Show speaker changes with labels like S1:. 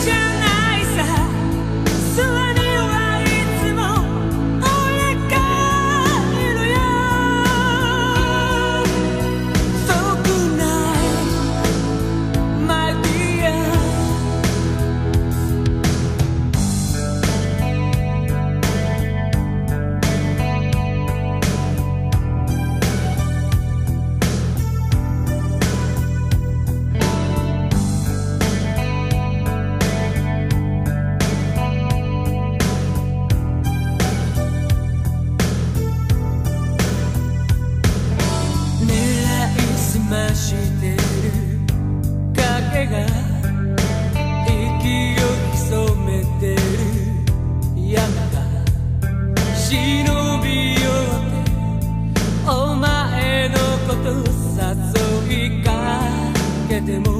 S1: Watch! des mots.